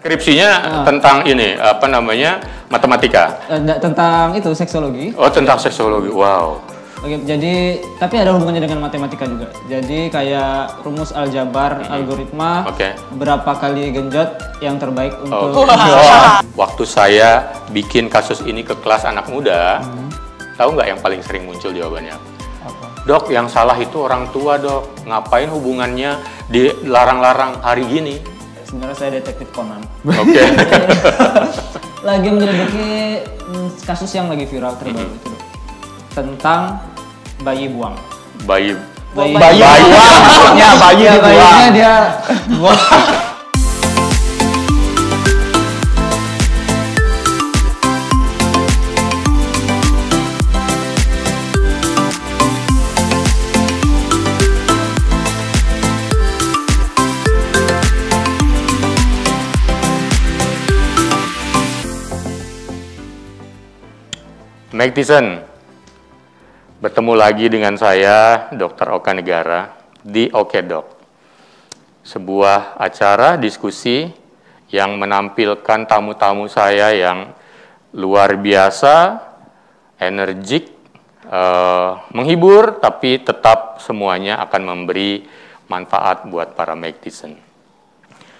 Skripsinya Ah. tentang ini apa namanya matematika. Nggak, tentang itu seksologi. Oh tentang seksologi. Wow. Oke, jadi tapi ada hubungannya dengan matematika juga. Jadi kayak rumus aljabar, algoritma, Oke. berapa kali genjot yang terbaik Oh. untuk Waktu saya bikin kasus ini ke kelas anak muda, tahu nggak yang paling sering muncul jawabannya? apa? Dok, yang salah itu orang tua dok. Ngapain hubungannya dilarang-larang hari gini? Sebenarnya saya detektif Conan. Oke. lagi menyelidiki mm, kasus yang lagi viral terbaru itu dok. tentang bayi buang. Bayi. Bayi, Bayi buang maksudnya bayi Iya, dibuang. bayinya dia buang. Mike Tyson, bertemu lagi dengan saya, Dr. Oka Negara, di Oke Dok. Sebuah acara diskusi yang menampilkan tamu-tamu saya yang luar biasa, energik, eh, menghibur, tapi tetap semuanya akan memberi manfaat buat para Mike Tyson.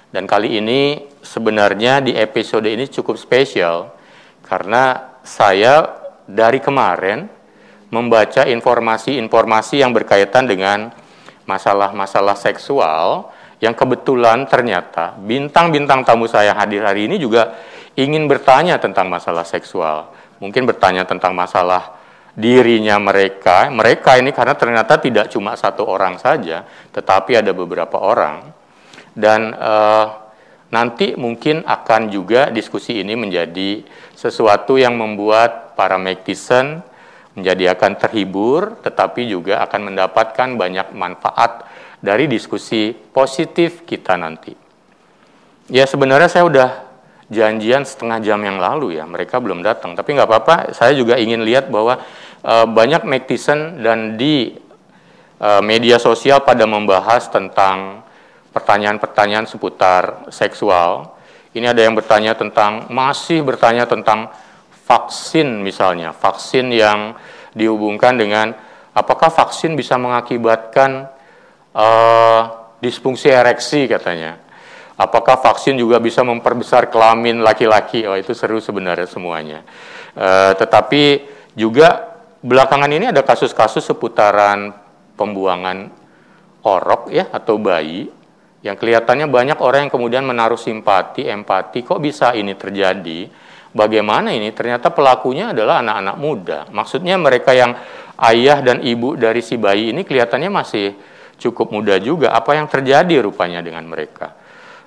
Dan kali ini sebenarnya di episode ini cukup spesial karena saya dari kemarin membaca informasi-informasi yang berkaitan dengan masalah-masalah seksual yang kebetulan ternyata bintang-bintang tamu saya hadir hari ini juga ingin bertanya tentang masalah seksual. Mungkin bertanya tentang masalah dirinya mereka. Mereka ini karena ternyata tidak cuma satu orang saja, tetapi ada beberapa orang dan eh, nanti mungkin akan juga diskusi ini menjadi sesuatu yang membuat para Mektizen menjadi akan terhibur, tetapi juga akan mendapatkan banyak manfaat dari diskusi positif kita nanti. Ya sebenarnya saya udah janjian setengah jam yang lalu ya, mereka belum datang. Tapi nggak apa-apa, saya juga ingin lihat bahwa eh, banyak Mektizen dan di eh, media sosial pada membahas tentang pertanyaan-pertanyaan seputar seksual. Ini ada yang bertanya tentang, masih bertanya tentang vaksin misalnya, vaksin yang dihubungkan dengan apakah vaksin bisa mengakibatkan eh, disfungsi ereksi katanya. Apakah vaksin juga bisa memperbesar kelamin laki-laki? Oh itu seru sebenarnya semuanya. Eh, tetapi juga belakangan ini ada kasus-kasus seputaran pembuangan orok ya atau bayi yang kelihatannya banyak orang yang kemudian menaruh simpati, empati, kok bisa ini terjadi? Bagaimana ini? Ternyata pelakunya adalah anak-anak muda. Maksudnya mereka yang ayah dan ibu dari si bayi ini kelihatannya masih cukup muda juga. Apa yang terjadi rupanya dengan mereka?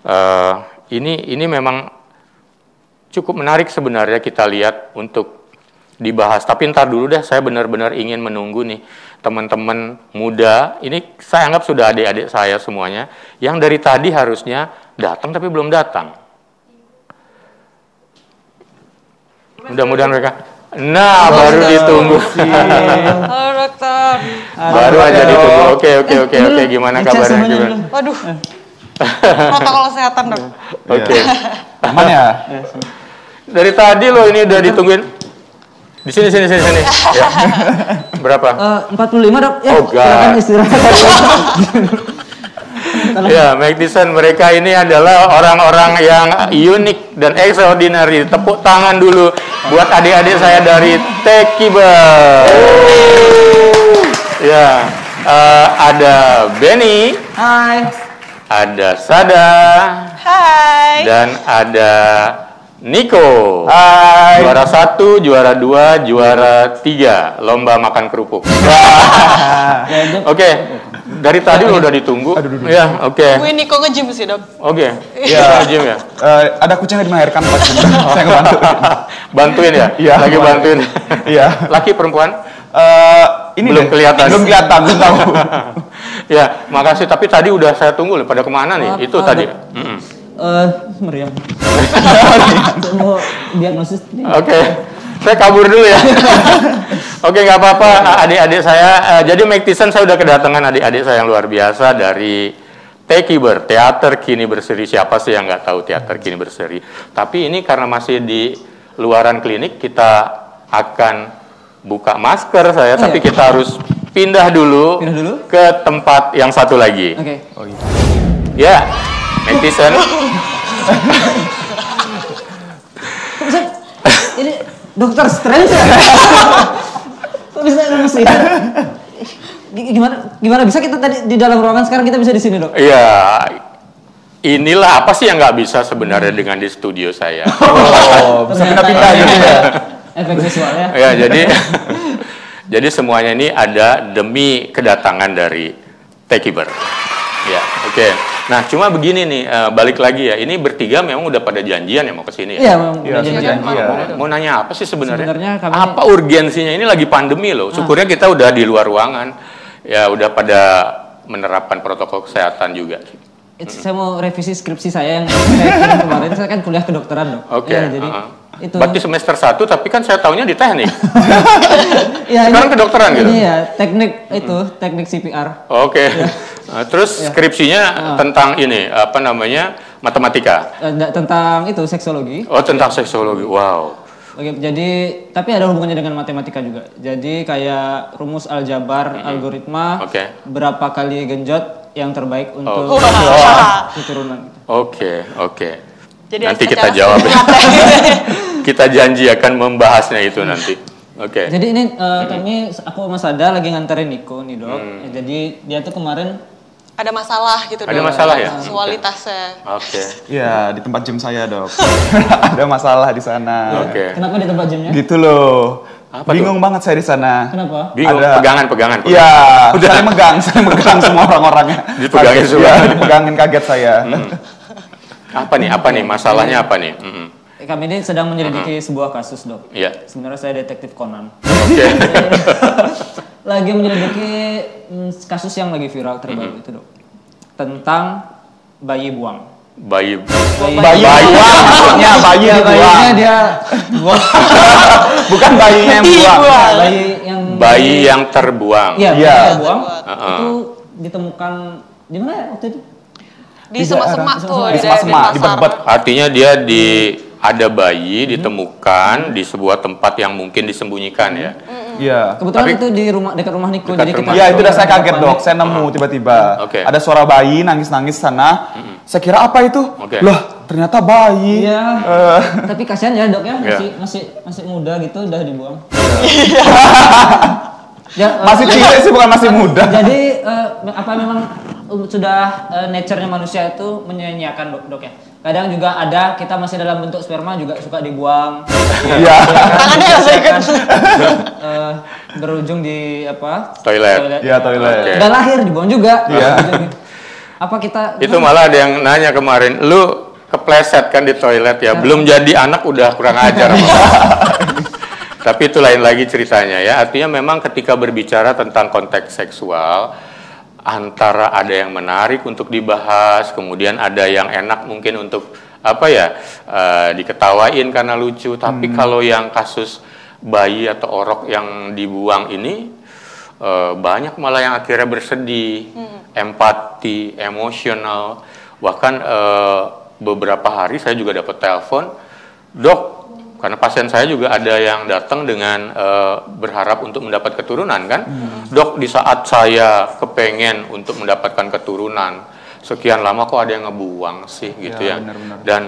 Eh, ini ini memang cukup menarik sebenarnya kita lihat untuk dibahas. Tapi ntar dulu deh, saya benar-benar ingin menunggu nih teman-teman muda. Ini saya anggap sudah adik-adik saya semuanya yang dari tadi harusnya datang tapi belum datang. Mudah-mudahan mereka. Nah, baru ditunggu. Halo dokter. baru aja ditunggu. Oke, oke, oke, oke. Gimana kabarnya? Gimana? dulu. Waduh. Protokol kesehatan dok. Oke. Aman ya? Dari tadi loh ini udah ditungguin. Di sini, sini, sini, sini. Ya. Berapa? Eh, 45 dok. Ya, Oh, God. silakan istirahat. Ya, Mike Tyson, mereka ini adalah orang-orang yang unik dan extraordinary. Tepuk tangan dulu buat adik-adik saya dari Tekiber. Ya, eh, ada Benny, Hai. ada Sada, Hai. dan ada Niko. Hai. Juara satu, juara dua, juara tiga, lomba makan kerupuk. Oke, dari tadi lo udah ditunggu. Ya, oke. Gue Niko nge-gym sih dok. Oke, Iya. ya. Jim ya. Eh, ada kucing yang dilahirkan pas saya ngebantu. Bantuin ya? Iya, Lagi bantuin. Iya. Laki perempuan? Eh, ini Belum deh. kelihatan. Belum kelihatan, belum tahu. ya, makasih. Tapi tadi udah saya tunggu loh. Pada ke mana nih? Maaf, Itu maaf, tadi. Dok. Mm-mm. Eh, meriam. Saya mau diagnosis nih. Oke, saya kabur dulu ya. Oke, nggak apa-apa, adik-adik saya. eh, jadi Mike Tyson saya udah kedatangan adik-adik saya yang luar biasa dari Tekiber, teater kini berseri. Siapa sih yang nggak tahu teater kini berseri? Tapi ini karena masih di luaran klinik, kita akan buka masker saya, Oh, tapi iya. kita harus pindah dulu, Pindah dulu? ke tempat yang satu lagi. Oke. Oh gitu. Ya, netizen. Ini dokter Strange ya? Kok bisa? G- Gimana gimana bisa kita tadi di dalam ruangan sekarang kita bisa di sini dok? Iya, inilah apa sih yang nggak bisa sebenarnya dengan di studio saya. Oh, bisa pindah-pindah ini gitu ya. Efek visualnya. ya, jadi jadi semuanya ini ada demi kedatangan dari Tekiber. Ya, oke. Nah, cuma begini nih, eh, balik lagi ya. Ini bertiga memang udah pada janjian ya mau ke sini Iya, ya. memang Iya, udah sudah janjian. janji ya. Mau- Mau nanya apa sih sebenarnya? Sebenarnya kami- Apa urgensinya? Ini lagi pandemi loh. Syukurnya kita udah di luar ruangan. Ya, udah pada menerapkan protokol kesehatan juga. Itu saya mau revisi skripsi saya yang saya kirim kemarin. Saya kan kuliah kedokteran dok. Oke. Ya, jadi uh-uh. Itu. Berarti semester 1 tapi kan saya tahunya di teknik. Ya, sekarang ini- kedokteran gitu? Ini ya teknik itu teknik CPR. Oke. Nah, terus skripsinya tentang ini apa namanya? Matematika. Eh, nggak tentang itu seksologi. Oh, tentang seksologi. Wow. Oke, jadi tapi ada hubungannya dengan matematika juga. Jadi kayak rumus aljabar, algoritma, Oke. berapa kali genjot yang terbaik untuk Oh. Keturunan. Oke, oke. Jadi nanti kita jawab. ya. kita janji akan membahasnya itu nanti. Oke. Jadi ini eh, kami aku sama Sada lagi nganterin Niko nih dok. Hmm. Ya, Jadi dia tuh kemarin ada masalah gitu Ada dok. masalah ya? Seksualitasnya. Oke. Iya, di tempat gym saya, Dok. Ada masalah di sana. Oke. kenapa di tempat gymnya? Gitu loh. Apa Bingung banget saya di sana. Kenapa? Bingung Ada- pegangan-pegangan. Iya, saya megang, saya megang semua orang-orangnya. Dipegangin semua. Iya, dipegangin kaget saya. Apa nih? Apa nih? Masalahnya apa nih? Mm-mm. Kami ini sedang menyelidiki sebuah kasus dok. Iya. Sebenarnya saya detektif Conan. Oke. lagi menyelidiki mm, kasus yang lagi viral terbaru itu dok. Tentang bayi buang. Bayi. Bayi, Bayi buang, maksudnya bayi Iya, dibuang. bayinya dia buang. Bukan bayinya yang buang. Bayi yang Bayi yang terbuang. Iya, Iya. bayi terbuang. Heeh. Itu ditemukan di mana ya waktu itu? Di semak-semak tuh. di semak-semak, di bebet. Artinya dia di ada bayi ditemukan di sebuah tempat yang mungkin disembunyikan ya. Iya. Kebetulan Tapi- itu di rumah dekat rumah Niko. Dekat Jadi kita rumah Iya itu udah saya kaget dok, saya nemu tiba-tiba. Oke. Ada suara bayi nangis-nangis sana. Saya kira apa itu? Oke. Loh ternyata bayi. Iya. Eh, Tapi kasihan ya dok ya Iya. masih masih masih muda gitu udah dibuang. ya, eh, masih cilik sih bukan masih muda. Jadi eh, apa memang uh, sudah eh, nature-nya manusia itu menyia-nyiakan dok, dok ya. Kadang juga ada kita masih dalam bentuk sperma juga suka dibuang. Iya. Tangannya nggak usah ikut. Eh, berujung di apa? Toilet. Iya toilet. Udah lahir dibuang juga. Iya. Apa kita Itu malah ada yang nanya kemarin, lu kepleset kan di toilet ya, belum jadi anak udah kurang ajar. sama lu." Tapi itu lain lagi ceritanya ya. Artinya memang ketika berbicara tentang konteks seksual, antara ada yang menarik untuk dibahas, kemudian ada yang enak mungkin untuk apa ya eh, diketawain karena lucu. Tapi kalau yang kasus bayi atau orok yang dibuang ini eh, banyak malah yang akhirnya bersedih, empati, emosional. Bahkan eh, beberapa hari saya juga dapat telepon, dok, karena pasien saya juga ada yang datang dengan eh, berharap untuk mendapat keturunan kan, dok di saat saya kepengen untuk mendapatkan keturunan, sekian lama kok ada yang ngebuang sih gitu Ya, ya. benar-benar. Dan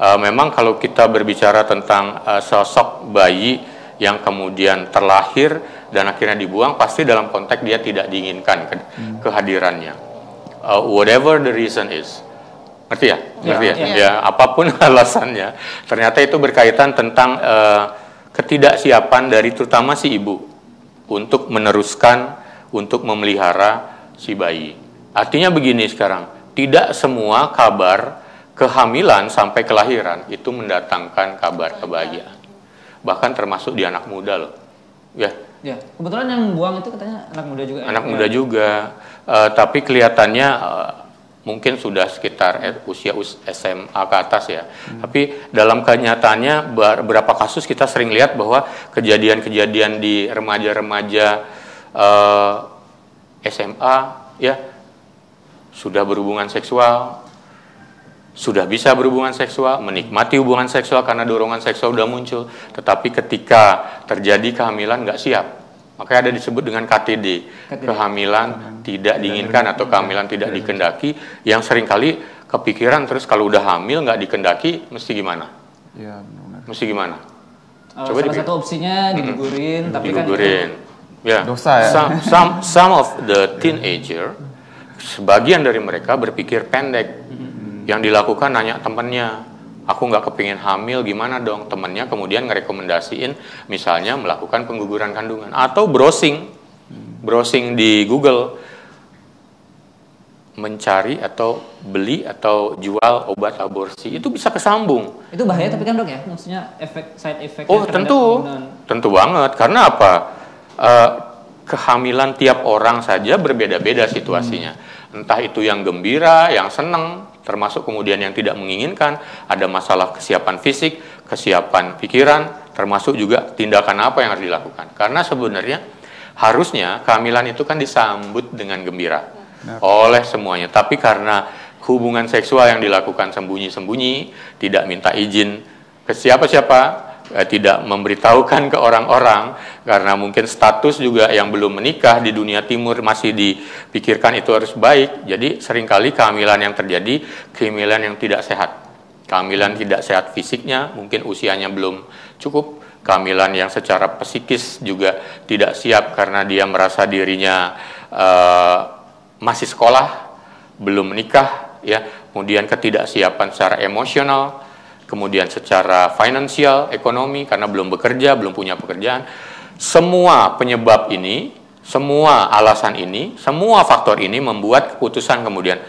eh, memang kalau kita berbicara tentang eh, sosok bayi yang kemudian terlahir dan akhirnya dibuang, pasti dalam konteks dia tidak diinginkan ke- kehadirannya. Uh, whatever the reason is, ngerti ya? Ngerti ya? ya. Ya, apa pun alasannya, ternyata itu berkaitan tentang eh, ketidaksiapan dari terutama si ibu untuk meneruskan, untuk memelihara si bayi. Artinya begini sekarang, tidak semua kabar kehamilan sampai kelahiran itu mendatangkan kabar kebahagiaan. Bahkan termasuk di anak muda loh. Ya, Ya, kebetulan yang buang itu katanya anak muda juga. ya? anak muda juga. Eh, tapi kelihatannya eh, mungkin sudah sekitar eh, usia us- SMA ke atas ya. Tapi dalam kenyataannya ber- beberapa kasus kita sering lihat bahwa kejadian-kejadian di remaja-remaja eh, SMA ya sudah berhubungan seksual, sudah bisa berhubungan seksual, menikmati hubungan seksual karena dorongan seksual sudah muncul, tetapi ketika terjadi kehamilan nggak siap, makanya ada disebut dengan KTD, KTD. kehamilan tidak diinginkan atau kehamilan tidak dikendaki, yang sering kali kepikiran terus kalau udah hamil nggak dikendaki, mesti gimana? Iya, benar. Mesti gimana? Oh, Coba salah dipikir. satu opsinya digugurin, tapi kan Digugurin. Ya. Dosa ya? Some, some, some of the teenager, sebagian dari mereka berpikir pendek. Yang dilakukan nanya temennya, aku nggak kepingin hamil, gimana dong? Temennya kemudian ngerekomendasiin, misalnya melakukan pengguguran kandungan atau browsing, browsing di Google, mencari atau beli atau jual obat aborsi itu bisa kesambung. itu bahaya tapi kan dok ya, maksudnya efek side effect. Oh tentu, tentu banget. Karena apa? Eh, kehamilan tiap orang saja berbeda-beda situasinya. Entah itu yang gembira, yang senang, termasuk kemudian yang tidak menginginkan. Ada masalah kesiapan fisik, kesiapan pikiran, termasuk juga tindakan apa yang harus dilakukan. Karena sebenarnya harusnya kehamilan itu kan disambut dengan gembira oleh semuanya. Tapi karena hubungan seksual yang dilakukan sembunyi-sembunyi, tidak minta izin ke siapa-siapa, tidak memberitahukan ke orang-orang karena mungkin status juga yang belum menikah di dunia timur masih dipikirkan itu harus baik. Jadi sering kali kehamilan yang terjadi kehamilan yang tidak sehat. Kehamilan tidak sehat fisiknya, mungkin usianya belum cukup. Kehamilan yang secara psikis juga tidak siap karena dia merasa dirinya eh, masih sekolah, belum menikah, ya. Kemudian ketidaksiapan secara emosional, kemudian secara finansial, ekonomi karena belum bekerja, belum punya pekerjaan. Semua penyebab ini, semua alasan ini, semua faktor ini membuat keputusan kemudian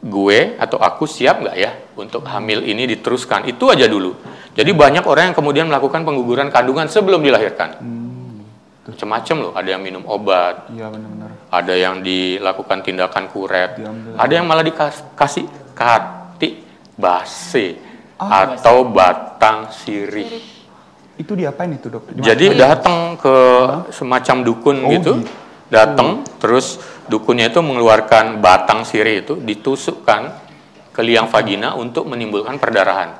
gue atau aku siap nggak ya untuk hamil ini diteruskan. Itu aja dulu. Jadi banyak orang yang kemudian melakukan pengguguran kandungan sebelum dilahirkan. Macam-macam loh, ada yang minum obat, Iya, benar-benar. ada yang dilakukan tindakan kuret, Diambil. ada yang malah dikasih kati base Ah, atau batang sirih. Itu diapain itu, Dok? Di Jadi datang ke semacam dukun Oh, gitu, gitu. datang terus dukunnya itu mengeluarkan batang sirih itu ditusukkan ke liang vagina untuk menimbulkan perdarahan.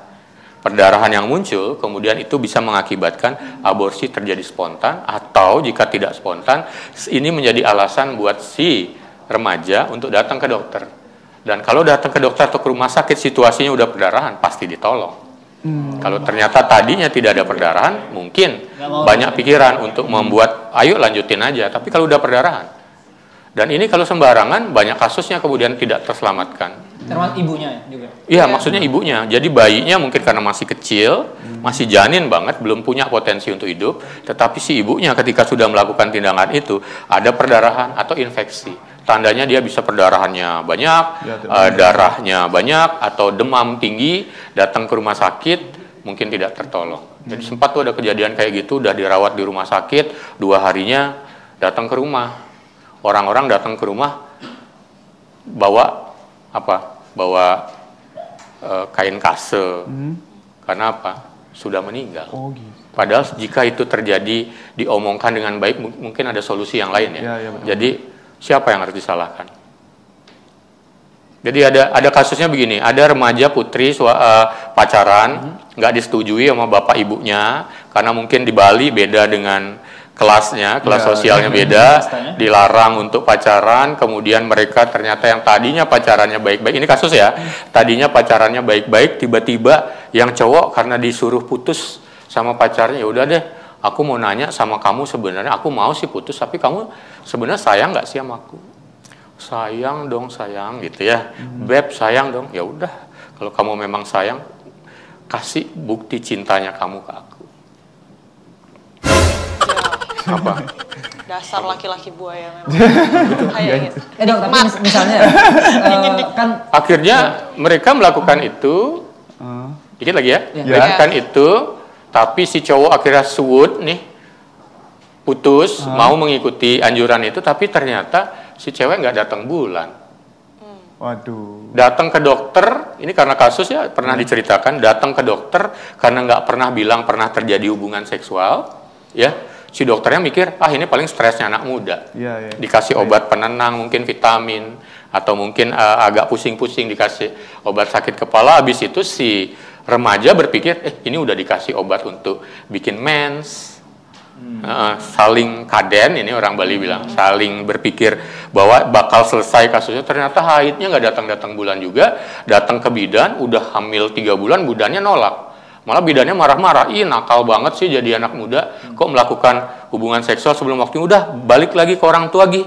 Perdarahan yang muncul kemudian itu bisa mengakibatkan aborsi terjadi spontan atau jika tidak spontan ini menjadi alasan buat si remaja untuk datang ke dokter. Dan kalau datang ke dokter atau ke rumah sakit situasinya udah perdarahan pasti ditolong. Kalau ternyata tadinya tidak ada perdarahan, mungkin banyak pikiran untuk membuat, ayo lanjutin aja. Tapi kalau udah perdarahan, dan ini kalau sembarangan, banyak kasusnya kemudian tidak terselamatkan. Termasuk ibunya juga. Iya, maksudnya ibunya. Jadi bayinya mungkin karena masih kecil, masih janin banget, belum punya potensi untuk hidup. Tetapi si ibunya ketika sudah melakukan tindakan itu, ada perdarahan atau infeksi. Tandanya dia bisa perdarahannya banyak, Ya, eh, darahnya banyak, atau demam tinggi, datang ke rumah sakit, mungkin tidak tertolong. Jadi sempat tuh ada kejadian kayak gitu, udah dirawat di rumah sakit, dua harinya datang ke rumah. Orang-orang datang ke rumah, bawa apa? Bawa eh, kain kase. Karena apa? Sudah meninggal. Oh, gitu. Padahal jika itu terjadi diomongkan dengan baik mu- mungkin ada solusi yang lain ya. Ya, ya, betul. Jadi siapa yang harus disalahkan? Jadi ada ada kasusnya begini, ada remaja putri sua- eh, pacaran nggak disetujui sama bapak ibunya karena mungkin di Bali beda dengan kelasnya, kelas Ya, sosialnya ya, beda, kastanya. dilarang untuk pacaran, kemudian mereka ternyata yang tadinya pacarannya baik-baik, ini kasus ya, tadinya pacarannya baik-baik, tiba-tiba yang cowok karena disuruh putus sama pacarnya, ya udah deh, aku mau nanya sama kamu sebenarnya, aku mau sih putus, tapi kamu sebenarnya sayang nggak sih sama aku? Sayang dong sayang gitu ya, beb sayang dong, ya udah, kalau kamu memang sayang, kasih bukti cintanya kamu ke aku. Apa? Dasar laki-laki buaya memang. Kayak gitu. Eh dok, tapi mis- misalnya eh, kan Akhirnya mereka melakukan itu, Eh, dikit lagi ya, Ya. melakukan itu, tapi si cowok akhirnya suwut nih, putus, mau mengikuti anjuran itu, tapi ternyata si cewek nggak datang bulan. waduh. Datang ke dokter, ini karena kasus ya pernah diceritakan, datang ke dokter karena nggak pernah bilang pernah terjadi hubungan seksual, ya. Si dokternya mikir ah ini paling stresnya anak muda, Iya, iya. dikasih obat penenang mungkin vitamin atau mungkin uh, agak pusing-pusing dikasih obat sakit kepala. Habis itu si remaja berpikir eh ini udah dikasih obat untuk bikin mens. Hmm. uh, saling kaden ini orang Bali bilang saling berpikir bahwa bakal selesai kasusnya. Ternyata haidnya nggak datang-datang bulan juga datang ke bidan udah hamil tiga bulan budannya nolak. Malah bidannya marah-marah ih nakal banget sih jadi anak muda. Kok melakukan hubungan seksual sebelum waktu? Udah balik lagi ke orang tua lagi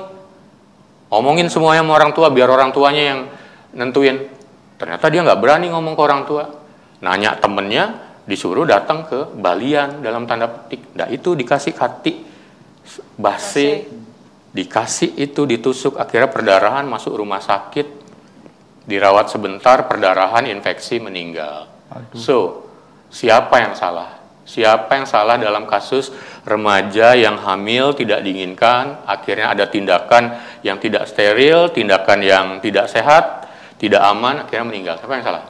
ngomongin semuanya sama orang tua biar orang tuanya yang nentuin. Ternyata dia nggak berani ngomong ke orang tua nanya temennya disuruh datang ke balian dalam tanda petik nah itu dikasih hati basi dikasih itu ditusuk akhirnya perdarahan masuk rumah sakit dirawat sebentar perdarahan infeksi meninggal Aduh. so siapa yang salah? Siapa yang salah dalam kasus remaja yang hamil tidak diinginkan, akhirnya ada tindakan yang tidak steril, tindakan yang tidak sehat, tidak aman, akhirnya meninggal. Siapa yang salah?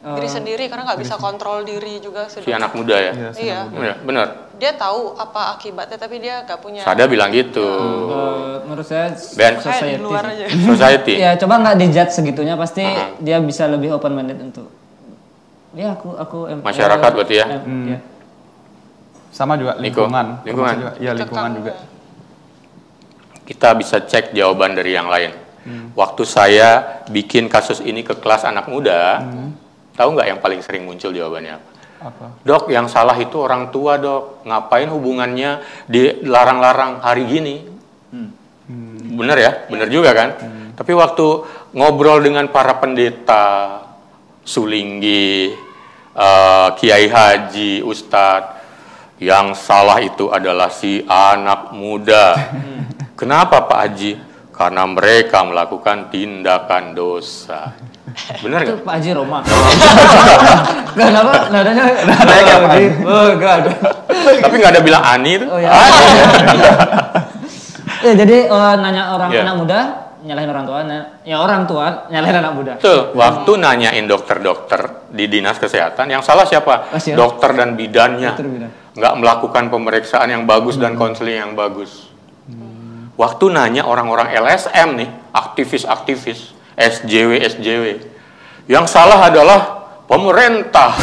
Diri sendiri karena nggak bisa kontrol diri juga Si anak muda ya? Iya, iya. Muda. benar. Dia tahu apa akibatnya tapi dia nggak punya. Sada bilang gitu. Uh, menurut saya Ben. society. di luar aja. Society. ya coba nggak dijudge segitunya pasti uh -huh. dia bisa lebih open minded untuk Ya aku aku masyarakat berarti ya. hmm. ya. Sama juga lingkungan. Lingkungan. Iya lingkungan juga. Kita bisa cek jawaban dari yang lain. Hmm. Waktu saya bikin kasus ini ke kelas anak muda, hmm. Tahu nggak yang paling sering muncul jawabannya apa? Apa? Dok, yang salah itu orang tua dok. Ngapain hubungannya dilarang-larang hari gini? Hmm. Bener ya, bener juga kan? Hmm. Tapi waktu ngobrol dengan para pendeta, Sulinggi, uh, Kiai Haji, Ustadz, yang salah itu adalah si anak muda. Kenapa Pak Haji? Karena mereka melakukan tindakan dosa. Benar nggak? Pak Haji Roma. Kenapa nadanya nadanya Pak Haji? Oh, enggak ada. Tapi nggak ada bilang ani itu. Oh, ya. ya, jadi uh, nanya orang yeah. anak muda, nyalahin orang tua, ya orang tua nyalahin anak muda. Tuh, waktu nanyain dokter-dokter di dinas kesehatan, yang salah siapa? Asyik. Dokter dan bidannya. Dokter bidan. Nggak melakukan pemeriksaan yang bagus hmm. dan konseling yang bagus. Hmm. Waktu nanya orang-orang LSM nih, aktivis-aktivis, SJW, SJW, yang salah adalah pemerintah.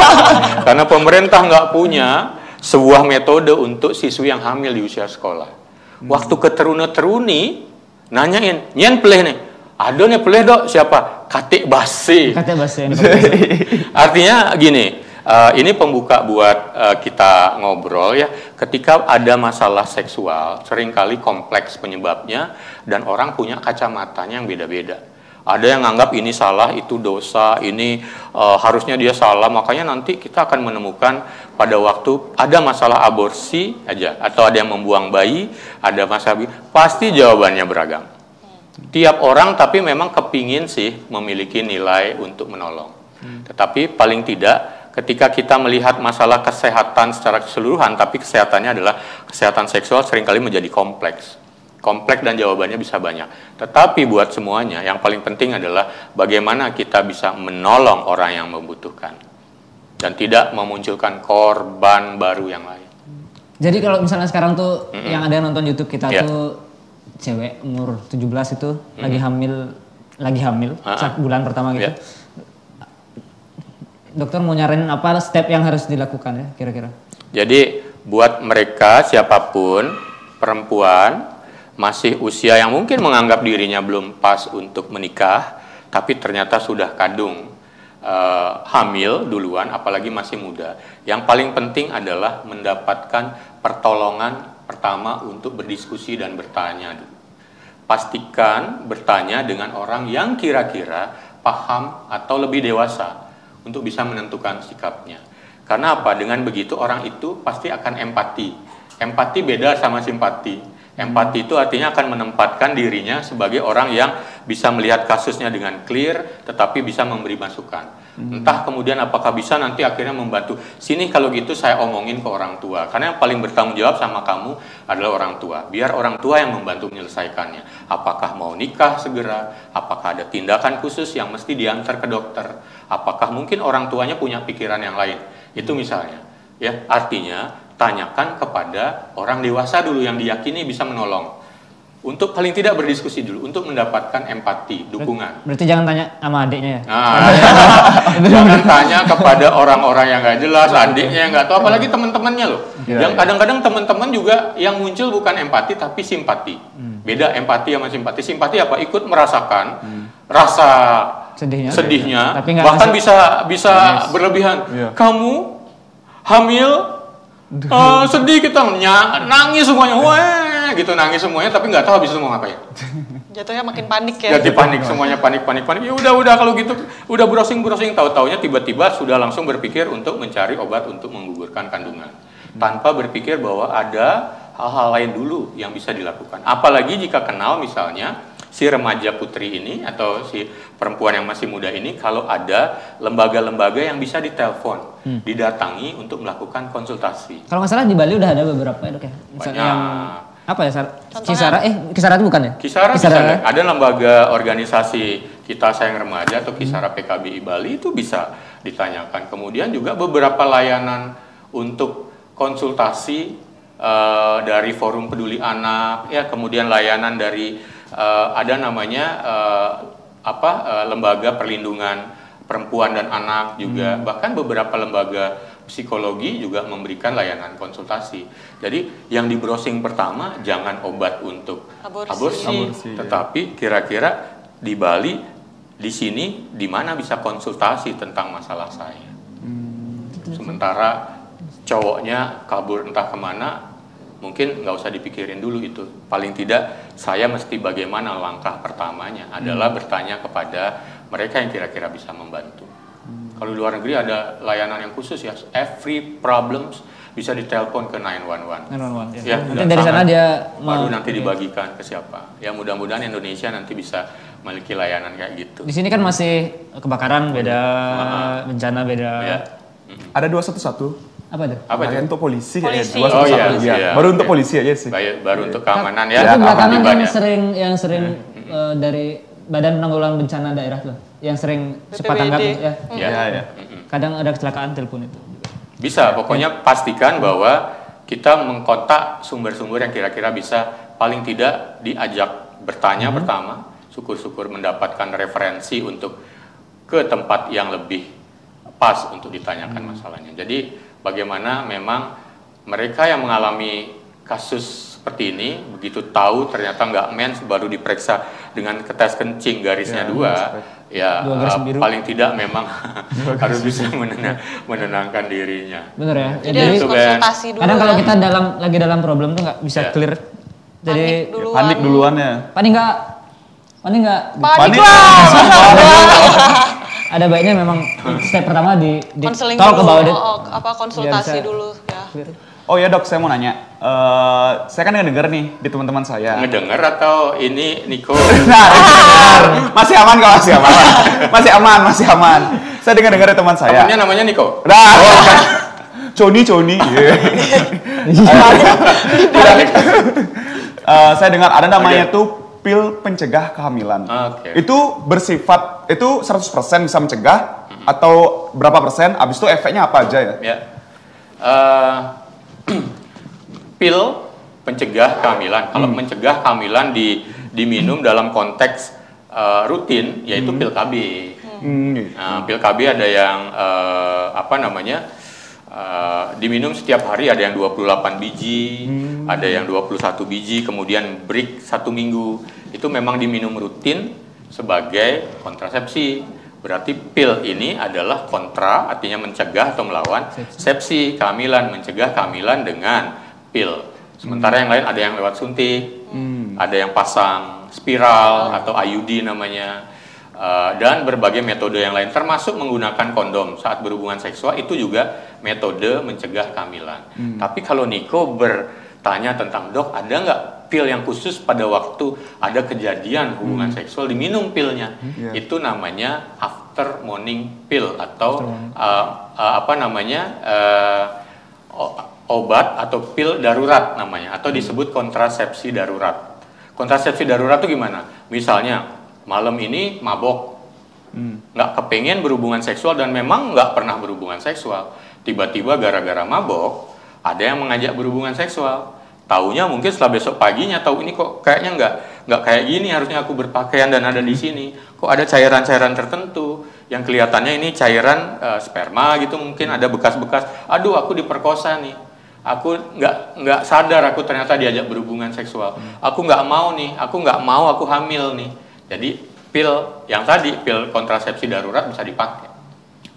Karena pemerintah nggak punya sebuah metode untuk siswi yang hamil di usia sekolah. Waktu keteruna-teruni, nanyain nyen pelih nih? Ada nih pelih dok. Siapa? Katik basi katik basi artinya gini uh, ini pembuka buat uh, kita ngobrol ya. Ketika ada masalah seksual sering kali kompleks penyebabnya dan orang punya kacamatanya yang beda-beda ada yang anggap ini salah, itu dosa, ini uh, harusnya dia salah. Makanya nanti kita akan menemukan pada waktu ada masalah aborsi aja atau ada yang membuang bayi, ada masalah pasti jawabannya beragam. Tiap orang tapi memang kepingin sih memiliki nilai untuk menolong. Hmm. Tetapi paling tidak ketika kita melihat masalah kesehatan secara keseluruhan, tapi kesehatannya adalah kesehatan seksual sering kali menjadi kompleks kompleks dan jawabannya bisa banyak. Tetapi buat semuanya yang paling penting adalah bagaimana kita bisa menolong orang yang membutuhkan dan tidak memunculkan korban baru yang lain. Jadi kalau misalnya sekarang tuh mm -hmm. yang ada yang nonton YouTube kita yeah. tuh cewek umur 17 itu mm -hmm. lagi hamil lagi hamil uh -huh. saat bulan pertama gitu. Yeah. Dokter mau nyaranin apa step yang harus dilakukan ya kira-kira? Jadi buat mereka siapa pun perempuan masih usia yang mungkin menganggap dirinya belum pas untuk menikah, tapi ternyata sudah kadung uh, hamil duluan, apalagi masih muda. Yang paling penting adalah mendapatkan pertolongan pertama untuk berdiskusi dan bertanya. Pastikan bertanya dengan orang yang kira-kira paham atau lebih dewasa untuk bisa menentukan sikapnya. Karena apa? Dengan begitu orang itu pasti akan empati. Empati beda sama simpati Empati itu artinya akan menempatkan dirinya sebagai orang yang bisa melihat kasusnya dengan clear, tetapi bisa memberi masukan. Hmm. Entah kemudian apakah bisa nanti akhirnya membantu. Sini kalau gitu saya omongin ke orang tua, karena yang paling bertanggung jawab sama kamu adalah orang tua. Biar orang tua yang membantu menyelesaikannya. Apakah mau nikah segera? Apakah ada tindakan khusus yang mesti diantar ke dokter? Apakah mungkin orang tuanya punya pikiran yang lain? Itu misalnya. Ya, artinya tanyakan kepada orang dewasa dulu yang diyakini bisa menolong. untuk paling tidak berdiskusi dulu untuk mendapatkan empati, dukungan. Berarti jangan tanya sama adiknya ya. Nah, jangan tanya kepada orang-orang yang nggak jelas, adiknya yang nggak tahu, apalagi teman-temannya loh. Iya, yang iya. kadang-kadang teman-teman juga yang muncul bukan empati tapi simpati. Beda empati sama simpati. Simpati apa? Ikut merasakan rasa Sedihnya. sedihnya, Tapi bahkan ngasih- bisa bisa berlebihan. Iya. Kamu hamil eh, sedih kita nangis semuanya, wah gitu nangis semuanya, tapi nggak tahu habis itu mau ngapain. Jatuhnya makin panik ya. Jadi panik semuanya panik panik panik. Ya udah udah kalau gitu udah browsing browsing tahu taunya tiba-tiba sudah langsung berpikir untuk mencari obat untuk menggugurkan kandungan tanpa berpikir bahwa ada hal-hal lain dulu yang bisa dilakukan. Apalagi jika kenal misalnya si remaja putri ini atau si perempuan yang masih muda ini kalau ada lembaga-lembaga yang bisa ditelepon, didatangi untuk melakukan konsultasi. Kalau nggak salah di Bali udah ada beberapa ya dok ya. Misalnya Banyak. yang apa ya? Kisara eh Kisara itu bukan ya? Kisara, Kisara. misalnya, ada lembaga organisasi kita sayang remaja atau Kisara PKBI Bali itu bisa ditanyakan. Kemudian juga beberapa layanan untuk konsultasi eh, dari forum peduli anak, ya kemudian layanan dari eh, ada namanya eh, apa eh, lembaga perlindungan perempuan dan anak juga, bahkan beberapa lembaga psikologi juga memberikan layanan konsultasi. Jadi yang di browsing pertama jangan obat untuk Aborsi. aborsi, Aborsi, ya. tetapi kira-kira di Bali di sini di mana bisa konsultasi tentang masalah saya. Sementara cowoknya kabur entah ke mana, mungkin nggak usah dipikirin dulu itu. Paling tidak saya mesti bagaimana langkah pertamanya adalah bertanya kepada mereka yang kira-kira bisa membantu. Kalau di luar negeri ada layanan yang khusus ya, every problems bisa ditelepon ke 911. 911, ya. Ya, Nanti dari sana dia baru mau- nanti dibagikan ke siapa. Ya mudah-mudahan Indonesia nanti bisa memiliki layanan kayak gitu. Di sini kan masih kebakaran beda, bencana beda. Ya. Ada dua satu satu. Apa itu? Apa Ada itu? untuk polisi, kayaknya. Polisi. Dua Oh satu iya, satu. Iya. iya. Baru untuk Oke. polisi aja sih. Baik, baru untuk keamanan ya. itu belakangan yang ya. sering yang sering eh, dari Badan Penanggulangan Bencana Daerah tuh, yang sering cepat tanggap ya. Ya. Iya, iya. Kadang ada kecelakaan telepon itu. Bisa, pokoknya pastikan bahwa kita mengkontak sumber-sumber yang kira-kira bisa paling tidak diajak bertanya pertama, syukur-syukur mendapatkan referensi untuk ke tempat yang lebih pas untuk ditanyakan masalahnya. Jadi bagaimana memang mereka yang mengalami kasus seperti ini begitu tahu ternyata nggak mens baru diperiksa dengan ketes kencing garisnya Ya, dua ya Dua garis eh, biru. paling tidak memang harus bisa menenang- menenangkan dirinya. Bener ya. Jadi Jadi, harus konsultasi dulu. kadang kalau ya. kita dalam lagi dalam problem tuh nggak bisa Ya. clear. Jadi Panik duluan. Panik duluan ya. panik nggak panik nggak Panik Panik. lah. ada baiknya memang step pertama di, di Konseling dulu. about it. Oh, apa konsultasi dulu ya. Oh ya dok, saya mau nanya. Eh, saya kan denger nih di teman-teman saya. Ngedenger atau ini Niko? Nah, dengar. masih aman kok, masih aman. Masih aman, masih aman. Saya dengar-dengar dari teman saya. Temennya namanya Niko? Nah, Coni, Coni. Iya. Eh, saya dengar ada namanya Oke. tuh pil pencegah kehamilan. Oke. Itu bersifat itu 100% bisa mencegah atau berapa persen? Abis itu efeknya apa aja ya? Ya. Eh, pil pencegah kehamilan. Kalau mencegah kehamilan di diminum dalam konteks eh, rutin yaitu pil KB. Hmm. Nah, pil KB ada yang eh, apa namanya? Eh, diminum setiap hari ada yang 28 biji, ada yang 21 biji, kemudian break satu minggu. Itu memang diminum rutin sebagai kontrasepsi. Berarti pil ini adalah kontra, artinya mencegah atau melawan sepsi kehamilan, mencegah kehamilan dengan pil. Sementara yang lain ada yang lewat suntik, ada yang pasang spiral atau IUD namanya. Uh, dan berbagai metode yang lain termasuk menggunakan kondom saat berhubungan seksual itu juga metode mencegah kehamilan. Tapi kalau Niko bertanya tentang dok ada nggak pil yang khusus pada waktu ada kejadian hubungan seksual diminum pilnya Iya. itu namanya after morning pill atau uh, uh, apa namanya uh, obat atau pil darurat namanya atau disebut kontrasepsi darurat. Kontrasepsi darurat itu gimana? Misalnya malam ini mabok, nggak kepengen berhubungan seksual dan memang nggak pernah berhubungan seksual. Tiba-tiba gara-gara mabok, ada yang mengajak berhubungan seksual. Taunya mungkin setelah besok paginya tahu ini kok kayaknya nggak nggak kayak gini harusnya aku berpakaian dan ada di sini. Kok ada cairan-cairan tertentu yang kelihatannya ini cairan uh, sperma gitu mungkin ada bekas-bekas. Aduh aku diperkosa nih. Aku nggak nggak sadar aku ternyata diajak berhubungan seksual. Aku nggak mau nih. Aku nggak mau aku hamil nih. Jadi pil yang tadi pil kontrasepsi darurat bisa dipakai.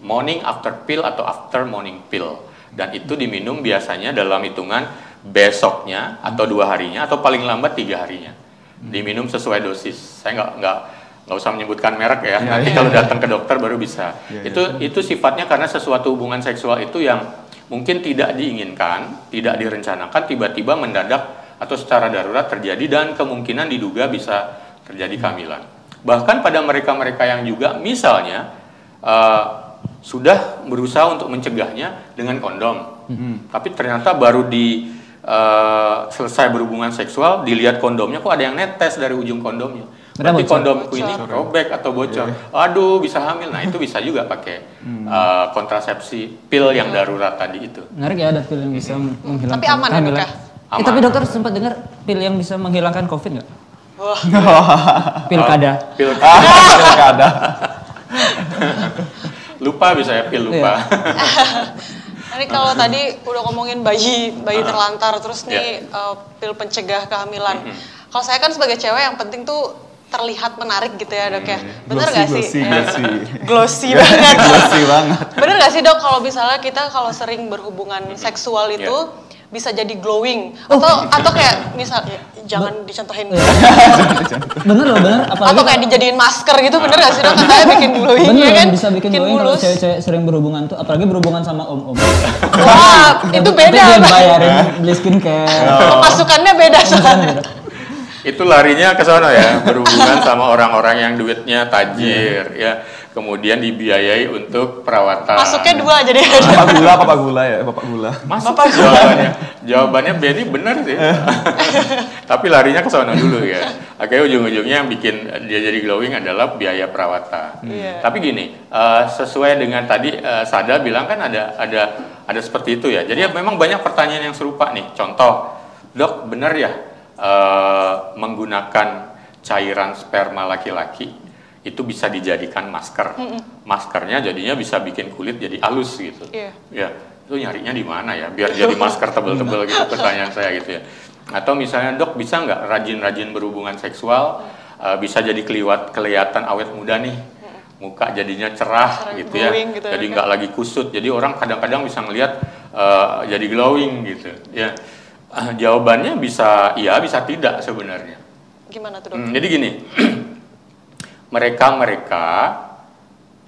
Morning after pill atau after morning pill. Dan itu diminum biasanya dalam hitungan besoknya atau dua harinya atau paling lambat tiga harinya. Diminum sesuai dosis. Saya nggak nggak nggak usah menyebutkan merek ya, ya nanti ya, kalau datang ke dokter baru bisa. Ya, itu ya. itu sifatnya karena sesuatu hubungan seksual itu yang mungkin tidak diinginkan tidak direncanakan tiba-tiba mendadak atau secara darurat terjadi dan kemungkinan diduga bisa terjadi kehamilan. Bahkan pada mereka-mereka yang juga misalnya uh, sudah berusaha untuk mencegahnya dengan kondom. -hmm. tapi ternyata baru di uh, selesai berhubungan seksual dilihat kondomnya kok ada yang netes dari ujung kondomnya. Berarti kondomku ini robek atau bocor. Yeah. aduh bisa hamil. Nah itu bisa juga pakai hmm. uh, kontrasepsi pil yang darurat tadi itu. Menarik ya ada pil yang bisa menghilangkan tapi aman ya ya? Eh, tapi dokter sempat dengar pil yang bisa menghilangkan covid nggak Wah. pil kada pil kada lupa bisa ya pil lupa iya. Ini kalau tadi udah ngomongin bayi bayi uh, terlantar terus nih yeah. uh, pil pencegah kehamilan. Mm -hmm. Kalau saya kan sebagai cewek yang penting tuh terlihat menarik gitu ya dok ya. Bener gak sih? Glossy, glossy. glossy banget. glossy banget. Bener gak sih dok kalau misalnya kita kalau sering berhubungan seksual itu yeah bisa jadi glowing. Oh. atau atau kayak misal ya, jangan dicontohin. Bener loh bener. Apalagi atau kayak dijadiin masker gitu bener gak sih dok? Katanya bikin glowing bener, ya kan? bisa bikin, bikin glowing kalau cewek-cewek sering berhubungan tuh apalagi berhubungan sama om-om. Wah itu beda dia bayarin beli skincare. Pemasukannya beda soalnya itu larinya ke sana ya berhubungan sama orang-orang yang duitnya tajir ya kemudian dibiayai untuk perawatan. Masuknya dua jadi. Bapak gula, bapak gula ya, bapak gula. Masuk bapak gula. jawabannya. Jawabannya Benny benar sih. Tapi larinya ke sana dulu ya. Akhirnya ujung-ujungnya yang bikin dia jadi glowing adalah biaya perawatan. Hmm. Tapi gini, uh, sesuai dengan tadi uh, Sada bilang kan ada ada ada seperti itu ya. Jadi memang banyak pertanyaan yang serupa nih. Contoh, dok benar ya uh, menggunakan cairan sperma laki-laki itu bisa dijadikan masker. Mm -mm. Maskernya jadinya bisa bikin kulit jadi halus gitu. Yeah. Ya, itu nyarinya di mana ya? Biar jadi masker tebel-tebel gitu pertanyaan saya gitu ya. Atau misalnya dok bisa nggak rajin-rajin berhubungan seksual uh, bisa jadi keliwat kelihatan awet muda nih muka jadinya cerah gitu ya gitu ya, jadi nggak lagi kusut jadi orang kadang-kadang bisa ngelihat uh, jadi glowing gitu ya uh, jawabannya bisa iya bisa tidak sebenarnya gimana tuh dok? Hmm, jadi gini mereka-mereka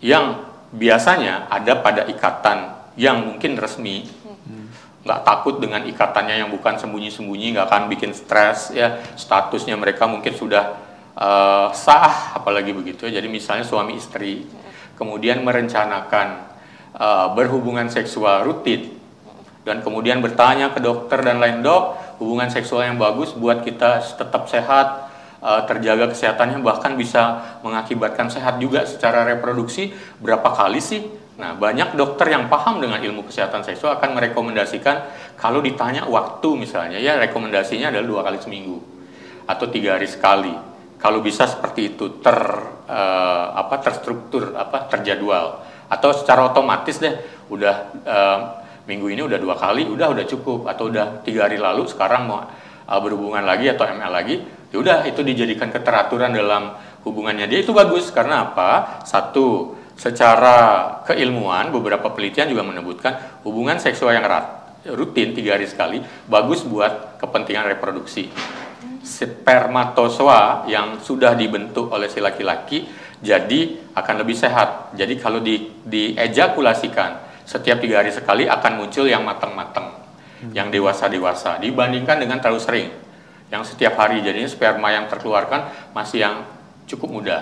yang biasanya ada pada ikatan yang mungkin resmi. Nggak takut dengan ikatannya yang bukan sembunyi-sembunyi nggak akan bikin stres ya. Statusnya mereka mungkin sudah uh, sah apalagi begitu ya. Jadi misalnya suami istri kemudian merencanakan uh, berhubungan seksual rutin dan kemudian bertanya ke dokter dan lain dok hubungan seksual yang bagus buat kita tetap sehat uh, terjaga kesehatannya bahkan bisa mengakibatkan sehat juga secara reproduksi berapa kali sih? Nah, banyak dokter yang paham dengan ilmu kesehatan seksual akan merekomendasikan kalau ditanya waktu misalnya ya rekomendasinya adalah dua kali seminggu atau tiga hari sekali. Kalau bisa seperti itu ter uh, apa terstruktur apa terjadwal atau secara otomatis deh udah uh, minggu ini udah dua kali udah udah cukup atau udah tiga hari lalu sekarang mau uh, berhubungan lagi atau ML lagi ya udah itu dijadikan keteraturan dalam hubungannya. Dia itu bagus karena apa? Satu secara keilmuan beberapa penelitian juga menyebutkan hubungan seksual yang erat rutin tiga hari sekali bagus buat kepentingan reproduksi. Spermatozoa yang sudah dibentuk oleh si laki-laki jadi akan lebih sehat. Jadi kalau di, diejakulasikan setiap tiga hari sekali akan muncul yang matang-matang yang dewasa-dewasa dibandingkan dengan terlalu sering yang setiap hari jadinya sperma yang terkeluarkan masih yang cukup muda.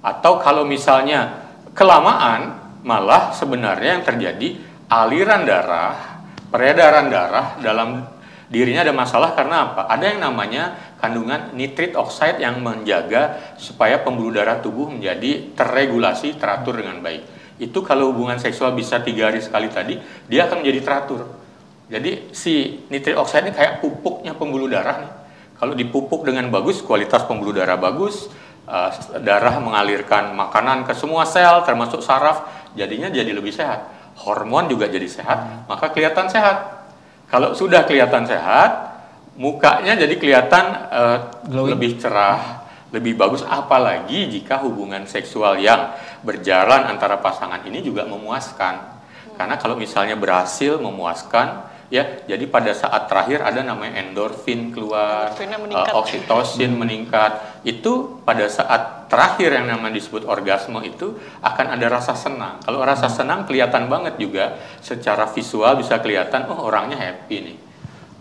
Atau kalau misalnya kelamaan malah sebenarnya yang terjadi aliran darah, peredaran darah dalam dirinya ada masalah karena apa? Ada yang namanya kandungan nitrit oxide yang menjaga supaya pembuluh darah tubuh menjadi terregulasi, teratur dengan baik. Itu kalau hubungan seksual bisa tiga hari sekali tadi, dia akan menjadi teratur Jadi si nitrit oxide ini kayak pupuknya pembuluh darah nih. Kalau dipupuk dengan bagus, kualitas pembuluh darah bagus, uh, darah mengalirkan makanan ke semua sel termasuk saraf, jadinya jadi lebih sehat. Hormon juga jadi sehat, maka kelihatan sehat. Kalau sudah kelihatan sehat, mukanya jadi kelihatan uh, lebih cerah, lebih bagus apalagi jika hubungan seksual yang berjalan antara pasangan ini juga memuaskan. Karena kalau misalnya berhasil memuaskan, ya jadi pada saat terakhir ada namanya endorfin keluar uh, oksitosin hmm. meningkat itu pada saat terakhir yang namanya disebut orgasme itu akan ada rasa senang kalau rasa hmm. senang kelihatan banget juga secara visual bisa kelihatan oh orangnya happy nih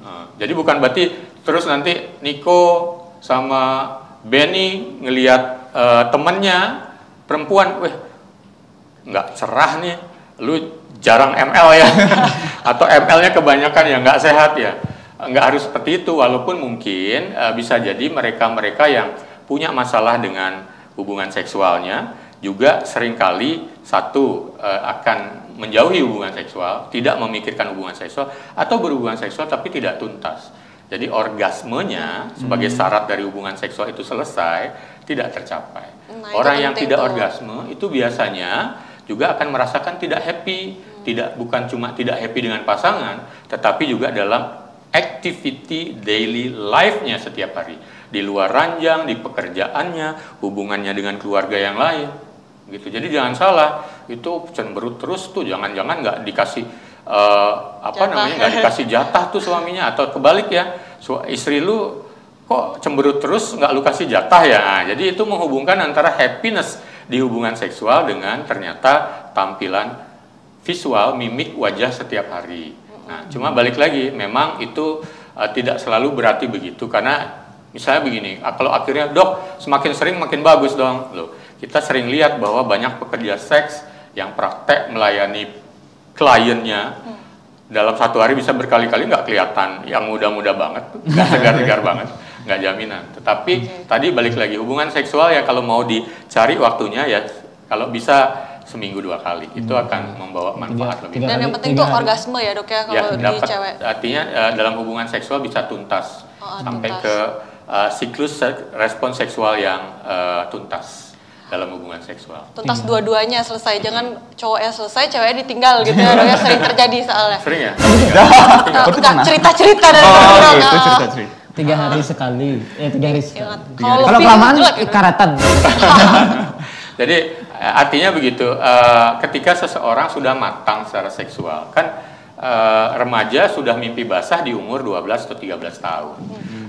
uh, jadi bukan berarti terus nanti Niko sama Benny ngelihat uh, temennya perempuan weh nggak cerah nih lu jarang ML ya atau ML-nya kebanyakan ya nggak sehat ya nggak harus seperti itu walaupun mungkin uh, bisa jadi mereka-mereka yang punya masalah dengan hubungan seksualnya juga sering kali satu uh, akan menjauhi hubungan seksual tidak memikirkan hubungan seksual atau berhubungan seksual tapi tidak tuntas jadi orgasmenya sebagai hmm. syarat dari hubungan seksual itu selesai tidak tercapai nah, orang yang tidak tuh. orgasme itu biasanya juga akan merasakan tidak happy tidak bukan cuma tidak happy dengan pasangan, tetapi juga dalam activity daily life-nya setiap hari. Di luar ranjang, di pekerjaannya, hubungannya dengan keluarga yang lain. Gitu. Jadi jangan salah, itu cemberut terus tuh jangan-jangan nggak dikasih uh, apa jatah. namanya nggak dikasih jatah tuh suaminya atau kebalik ya. Su istri lu kok cemberut terus nggak lu kasih jatah ya. Nah, jadi itu menghubungkan antara happiness di hubungan seksual dengan ternyata tampilan visual mimik wajah setiap hari. Nah, cuma balik lagi, memang itu uh, tidak selalu berarti begitu karena misalnya begini, ah, kalau akhirnya dok semakin sering makin bagus dong, loh. Kita sering lihat bahwa banyak pekerja seks yang praktek melayani kliennya hmm. dalam satu hari bisa berkali-kali nggak kelihatan yang muda-muda banget, segar-segar banget, nggak jaminan. Tetapi okay. tadi balik lagi hubungan seksual ya kalau mau dicari waktunya ya kalau bisa seminggu dua kali itu hmm. akan membawa manfaat lebih. Dan yang penting tuh orgasme ya dok ya kalau ya, di dapat, cewek. Artinya uh, dalam hubungan seksual bisa tuntas oh, sampai tuntas. ke uh, siklus respon seksual yang uh, tuntas dalam hubungan seksual. Tuntas hmm. dua-duanya selesai, jangan cowoknya selesai, ceweknya ditinggal gitu ya, dok ya sering terjadi soalnya. Sering ya? cerita-cerita dari oh, orang. Gitu, cerita-cerita tiga hari sekali eh tiga hari sekali kalau kelamaan karatan jadi Eh, artinya begitu, uh, ketika seseorang sudah matang secara seksual, kan uh, remaja sudah mimpi basah di umur 12 atau 13 tahun.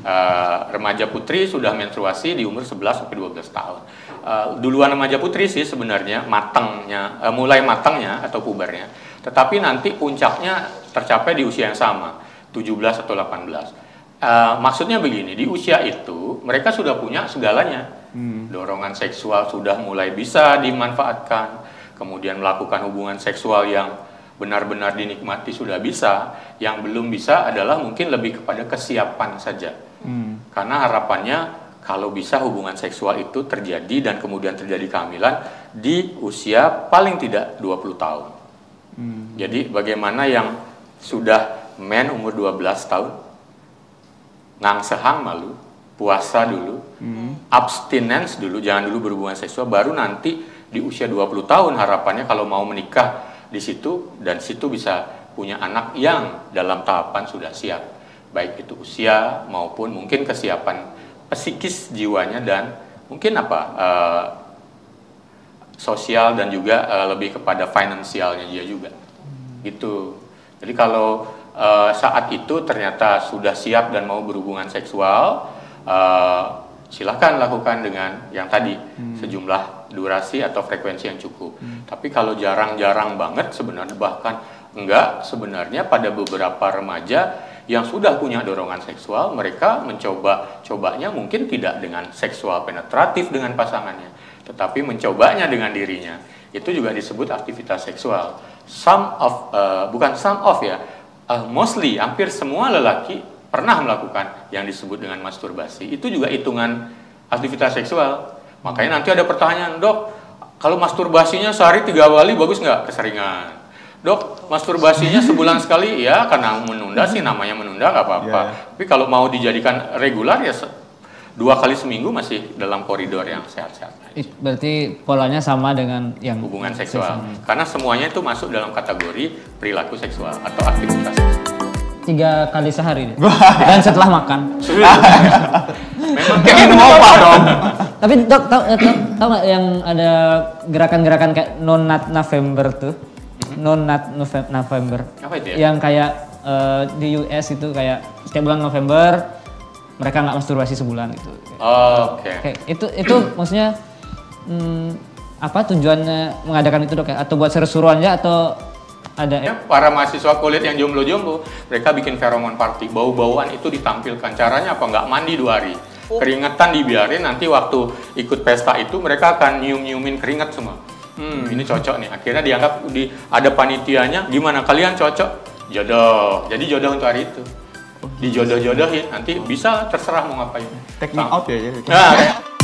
Uh, remaja putri sudah menstruasi di umur 11 sampai 12 tahun. Uh, duluan remaja putri sih sebenarnya matangnya, uh, mulai matangnya atau pubernya. Tetapi nanti puncaknya tercapai di usia yang sama, 17 atau 18. Uh, maksudnya begini, di usia itu mereka sudah punya segalanya. Hmm. Dorongan seksual sudah mulai bisa dimanfaatkan, kemudian melakukan hubungan seksual yang benar-benar dinikmati sudah bisa. Yang belum bisa adalah mungkin lebih kepada kesiapan saja. Hmm. Karena harapannya kalau bisa hubungan seksual itu terjadi dan kemudian terjadi kehamilan di usia paling tidak 20 tahun. Hmm. Jadi bagaimana yang sudah men umur 12 tahun ngangsehang malu, puasa dulu, hmm. abstinence dulu, jangan dulu berhubungan seksual, baru nanti di usia 20 tahun harapannya kalau mau menikah di situ dan situ bisa punya anak yang dalam tahapan sudah siap, baik itu usia maupun mungkin kesiapan psikis jiwanya dan mungkin apa uh, sosial dan juga uh, lebih kepada finansialnya dia juga, hmm. gitu. Jadi kalau uh, saat itu ternyata sudah siap dan mau berhubungan seksual, uh, silahkan lakukan dengan yang tadi hmm. sejumlah durasi atau frekuensi yang cukup. Hmm. Tapi kalau jarang-jarang banget sebenarnya bahkan enggak sebenarnya pada beberapa remaja yang sudah punya dorongan seksual, mereka mencoba cobanya mungkin tidak dengan seksual penetratif dengan pasangannya, tetapi mencobanya dengan dirinya. Itu juga disebut aktivitas seksual. Some of uh, bukan some of ya, uh, mostly hampir semua lelaki pernah melakukan yang disebut dengan masturbasi. Itu juga hitungan aktivitas seksual. Makanya nanti ada pertanyaan, dok, kalau masturbasinya sehari tiga kali bagus nggak keseringan? Dok, masturbasinya sebulan sekali ya karena menunda sih namanya menunda nggak apa-apa. Iya. Tapi kalau mau dijadikan regular ya dua kali seminggu masih dalam koridor yang sehat-sehat. Berarti polanya sama dengan yang Hubungan seksual. Karena semuanya itu masuk dalam kategori perilaku seksual atau aktivitas seksual. tiga kali sehari dan setelah makan. Memang Kayak minum apa dong? Tapi dok, tau, eh, tau, tau nggak yang ada gerakan-gerakan kayak nonat November tuh? Nonat Nove- November. Apa itu ya? Yang kayak eh, di US itu kayak setiap bulan November mereka nggak masturbasi sebulan gitu. Oke. Kayak itu itu maksudnya hmm, apa tujuannya mengadakan itu dok ya? Atau buat seru-seruan aja atau ada Ya, para mahasiswa kulit yang jomblo-jomblo, mereka bikin feromon party, bau-bauan itu ditampilkan. Caranya apa? Nggak mandi dua hari. Keringetan dibiarin, nanti waktu ikut pesta itu mereka akan nyium-nyiumin keringat semua. Hmm, ini cocok nih. Akhirnya dianggap di ada panitianya, gimana kalian cocok? Jodoh. Jadi jodoh untuk hari itu. Dijodoh-jodohin, nanti bisa terserah mau ngapain. Take me out ya. ya. Nah, kayak-